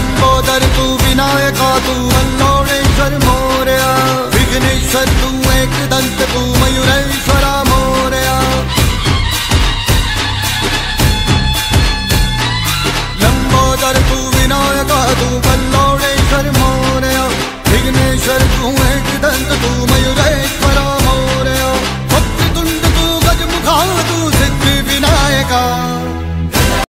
महेश्वर तू विनायका तू मल्लोणेश्वर मोरिया विघ्नेश्वर तू एक दंत तू मयूरेश्वरा।